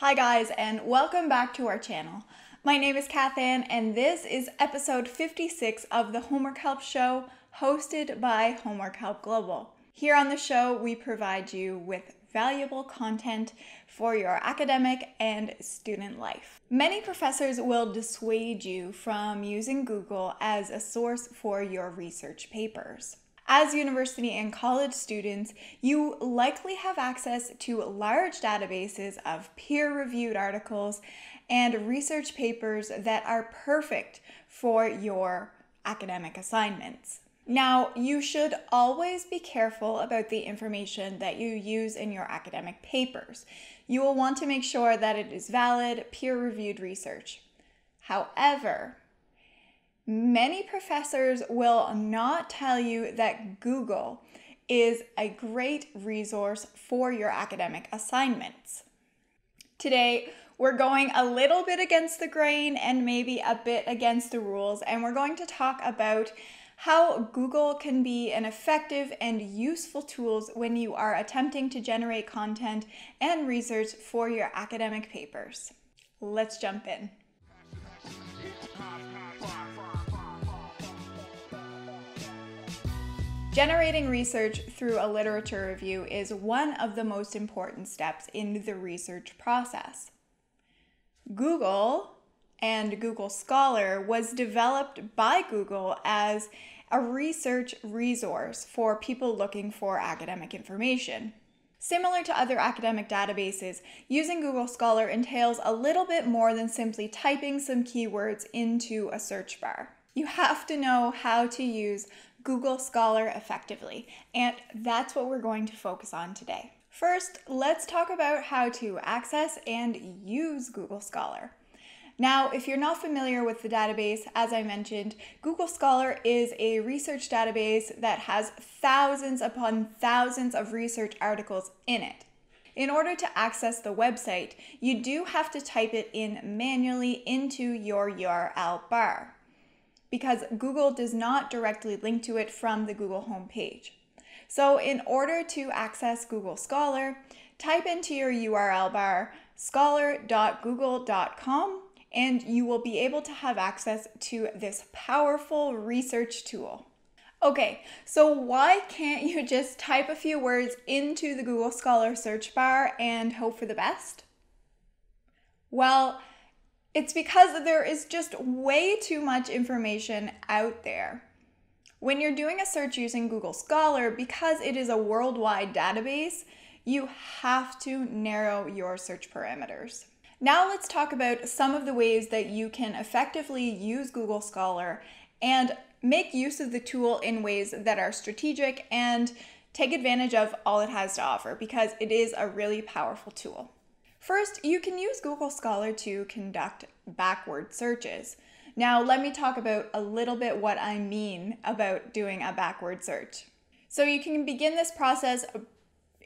Hi, guys, and welcome back to our channel. My name is Kathan, and this is episode 56 of the Homework Help Show, hosted by Homework Help Global. Here on the show, we provide you with valuable content for your academic and student life. Many professors will dissuade you from using Google as a source for your research papers. As university and college students, you likely have access to large databases of peer reviewed articles and research papers that are perfect for your academic assignments. Now, you should always be careful about the information that you use in your academic papers. You will want to make sure that it is valid, peer reviewed research. However, Many professors will not tell you that Google is a great resource for your academic assignments. Today, we're going a little bit against the grain and maybe a bit against the rules, and we're going to talk about how Google can be an effective and useful tools when you are attempting to generate content and research for your academic papers. Let's jump in. Generating research through a literature review is one of the most important steps in the research process. Google and Google Scholar was developed by Google as a research resource for people looking for academic information. Similar to other academic databases, using Google Scholar entails a little bit more than simply typing some keywords into a search bar. You have to know how to use Google Scholar effectively, and that's what we're going to focus on today. First, let's talk about how to access and use Google Scholar. Now, if you're not familiar with the database, as I mentioned, Google Scholar is a research database that has thousands upon thousands of research articles in it. In order to access the website, you do have to type it in manually into your URL bar because Google does not directly link to it from the Google homepage. So, in order to access Google Scholar, type into your URL bar scholar.google.com and you will be able to have access to this powerful research tool. Okay, so why can't you just type a few words into the Google Scholar search bar and hope for the best? Well, it's because there is just way too much information out there. When you're doing a search using Google Scholar, because it is a worldwide database, you have to narrow your search parameters. Now let's talk about some of the ways that you can effectively use Google Scholar and make use of the tool in ways that are strategic and take advantage of all it has to offer because it is a really powerful tool. First, you can use Google Scholar to conduct backward searches. Now, let me talk about a little bit what I mean about doing a backward search. So, you can begin this process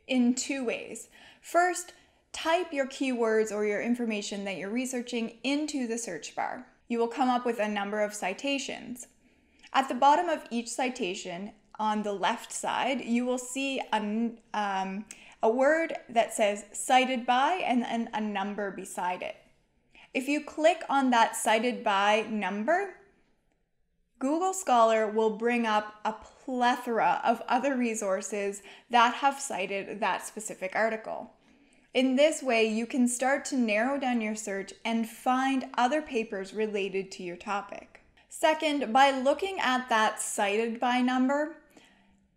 in two ways. First, type your keywords or your information that you're researching into the search bar. You will come up with a number of citations. At the bottom of each citation, on the left side, you will see a, um, a word that says cited by and then a number beside it. If you click on that cited by number, Google Scholar will bring up a plethora of other resources that have cited that specific article. In this way, you can start to narrow down your search and find other papers related to your topic. Second, by looking at that cited by number,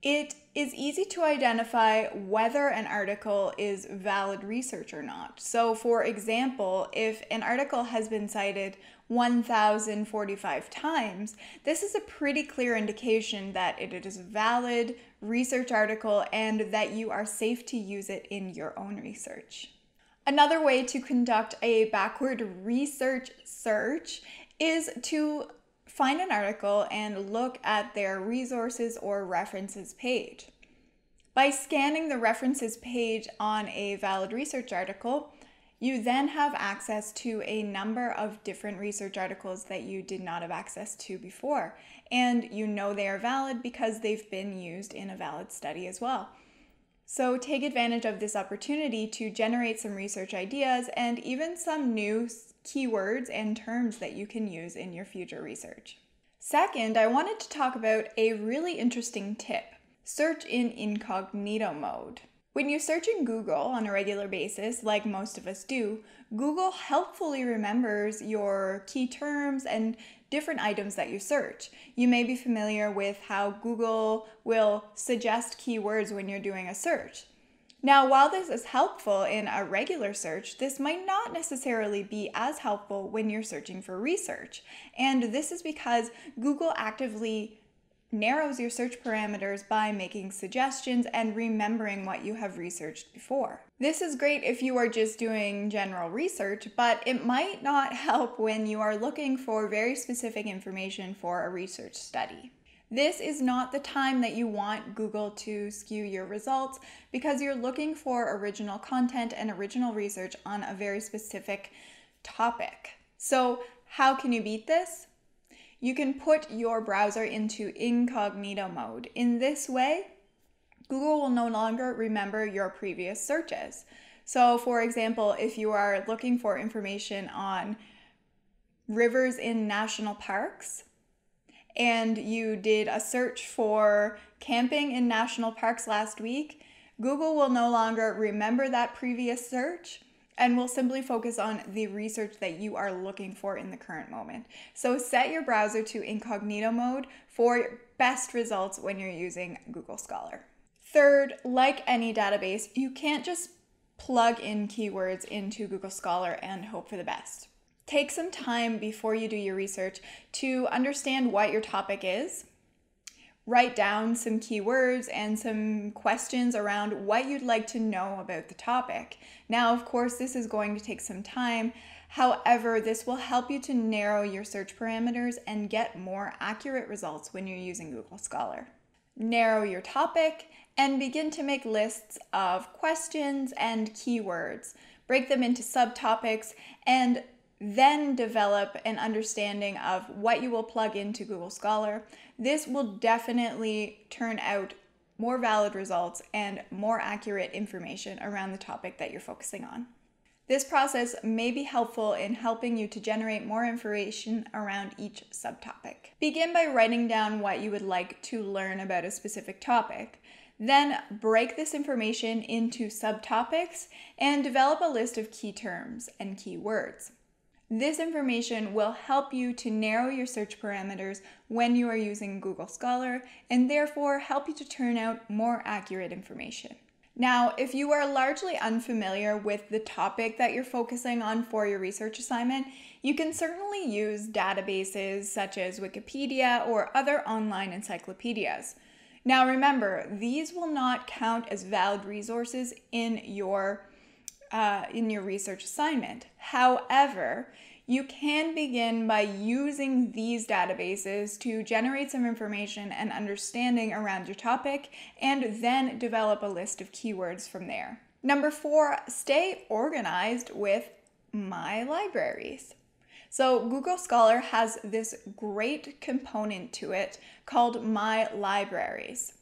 it is easy to identify whether an article is valid research or not. So, for example, if an article has been cited 1,045 times, this is a pretty clear indication that it is a valid research article and that you are safe to use it in your own research. Another way to conduct a backward research search is to find an article and look at their resources or references page. By scanning the references page on a valid research article, you then have access to a number of different research articles that you did not have access to before. And you know they are valid because they've been used in a valid study as well. So take advantage of this opportunity to generate some research ideas and even some new keywords and terms that you can use in your future research. Second, I wanted to talk about a really interesting tip search in incognito mode. When you search in Google on a regular basis, like most of us do, Google helpfully remembers your key terms and different items that you search. You may be familiar with how Google will suggest keywords when you're doing a search. Now, while this is helpful in a regular search, this might not necessarily be as helpful when you're searching for research. And this is because Google actively narrows your search parameters by making suggestions and remembering what you have researched before. This is great if you are just doing general research, but it might not help when you are looking for very specific information for a research study. This is not the time that you want Google to skew your results because you're looking for original content and original research on a very specific topic. So, how can you beat this? you can put your browser into incognito mode. In this way, Google will no longer remember your previous searches. So, for example, if you are looking for information on rivers in national parks and you did a search for camping in national parks last week, Google will no longer remember that previous search and we'll simply focus on the research that you are looking for in the current moment. So set your browser to incognito mode for best results when you're using Google Scholar. Third, like any database, you can't just plug in keywords into Google Scholar and hope for the best. Take some time before you do your research to understand what your topic is write down some keywords and some questions around what you'd like to know about the topic. Now, of course, this is going to take some time. However, this will help you to narrow your search parameters and get more accurate results when you're using Google Scholar. Narrow your topic and begin to make lists of questions and keywords. Break them into subtopics and then develop an understanding of what you will plug into Google Scholar. This will definitely turn out more valid results and more accurate information around the topic that you're focusing on. This process may be helpful in helping you to generate more information around each subtopic. Begin by writing down what you would like to learn about a specific topic. Then break this information into subtopics and develop a list of key terms and keywords. This information will help you to narrow your search parameters when you are using Google Scholar and therefore help you to turn out more accurate information. Now, if you are largely unfamiliar with the topic that you're focusing on for your research assignment, you can certainly use databases such as Wikipedia or other online encyclopedias. Now, remember, these will not count as valid resources in your uh, in your research assignment. However, you can begin by using these databases to generate some information and understanding around your topic and then develop a list of keywords from there. Number four, stay organized with My Libraries. So, Google Scholar has this great component to it called My Libraries.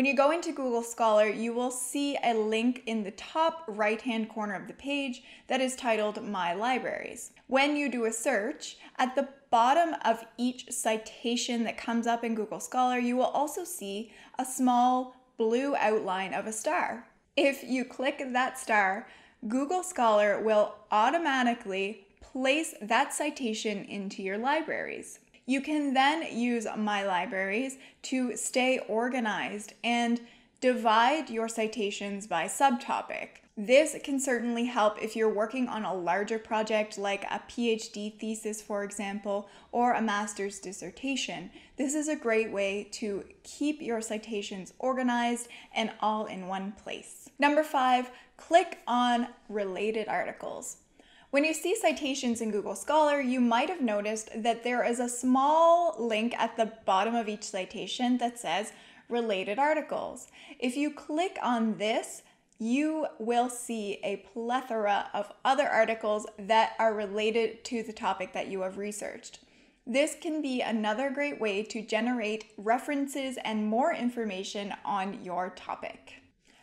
When you go into Google Scholar, you will see a link in the top right hand corner of the page that is titled My Libraries. When you do a search, at the bottom of each citation that comes up in Google Scholar, you will also see a small blue outline of a star. If you click that star, Google Scholar will automatically place that citation into your libraries. You can then use My Libraries to stay organized and divide your citations by subtopic. This can certainly help if you're working on a larger project like a PhD thesis, for example, or a master's dissertation. This is a great way to keep your citations organized and all in one place. Number five, click on related articles. When you see citations in Google Scholar, you might have noticed that there is a small link at the bottom of each citation that says related articles. If you click on this, you will see a plethora of other articles that are related to the topic that you have researched. This can be another great way to generate references and more information on your topic.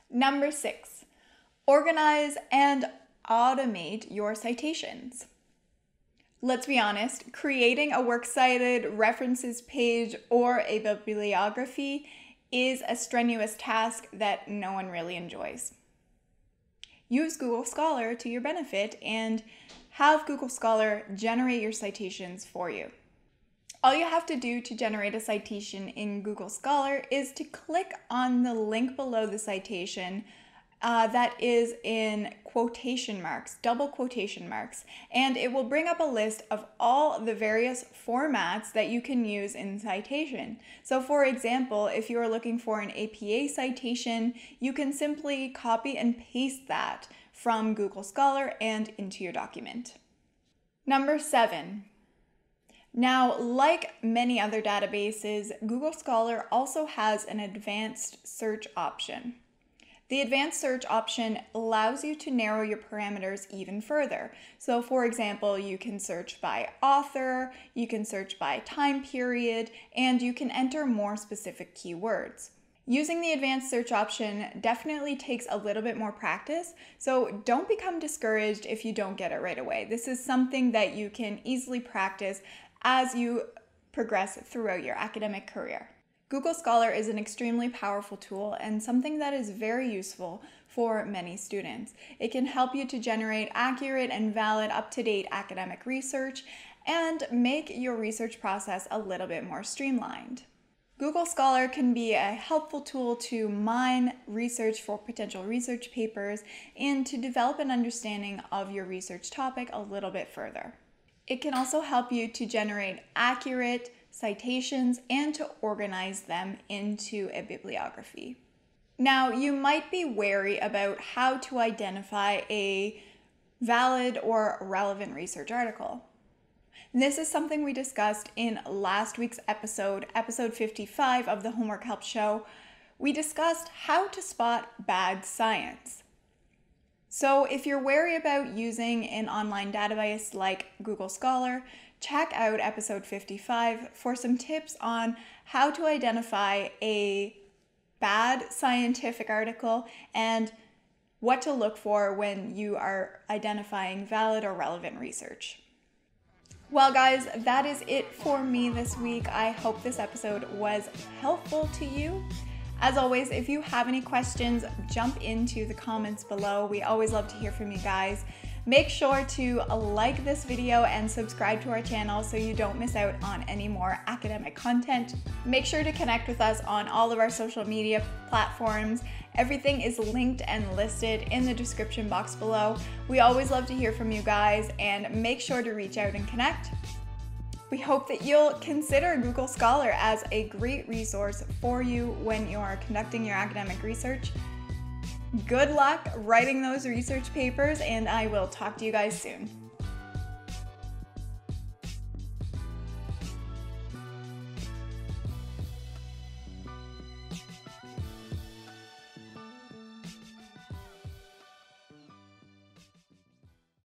Number six, organize and automate your citations. Let's be honest, creating a works cited references page or a bibliography is a strenuous task that no one really enjoys. Use Google Scholar to your benefit and have Google Scholar generate your citations for you. All you have to do to generate a citation in Google Scholar is to click on the link below the citation uh, that is in quotation marks, double quotation marks, and it will bring up a list of all the various formats that you can use in citation. So, for example, if you are looking for an APA citation, you can simply copy and paste that from Google Scholar and into your document. Number seven. Now, like many other databases, Google Scholar also has an advanced search option. The advanced search option allows you to narrow your parameters even further. So, for example, you can search by author, you can search by time period, and you can enter more specific keywords. Using the advanced search option definitely takes a little bit more practice, so don't become discouraged if you don't get it right away. This is something that you can easily practice as you progress throughout your academic career. Google Scholar is an extremely powerful tool and something that is very useful for many students. It can help you to generate accurate and valid, up to date academic research and make your research process a little bit more streamlined. Google Scholar can be a helpful tool to mine research for potential research papers and to develop an understanding of your research topic a little bit further. It can also help you to generate accurate, citations, and to organize them into a bibliography. Now, you might be wary about how to identify a valid or relevant research article. This is something we discussed in last week's episode, episode 55 of the Homework Help Show. We discussed how to spot bad science. So, if you're wary about using an online database like Google Scholar, check out episode 55 for some tips on how to identify a bad scientific article and what to look for when you are identifying valid or relevant research. Well, guys, that is it for me this week. I hope this episode was helpful to you. As always, if you have any questions, jump into the comments below. We always love to hear from you guys. Make sure to like this video and subscribe to our channel so you don't miss out on any more academic content. Make sure to connect with us on all of our social media platforms. Everything is linked and listed in the description box below. We always love to hear from you guys and make sure to reach out and connect. We hope that you'll consider Google Scholar as a great resource for you when you are conducting your academic research. Good luck writing those research papers, and I will talk to you guys soon.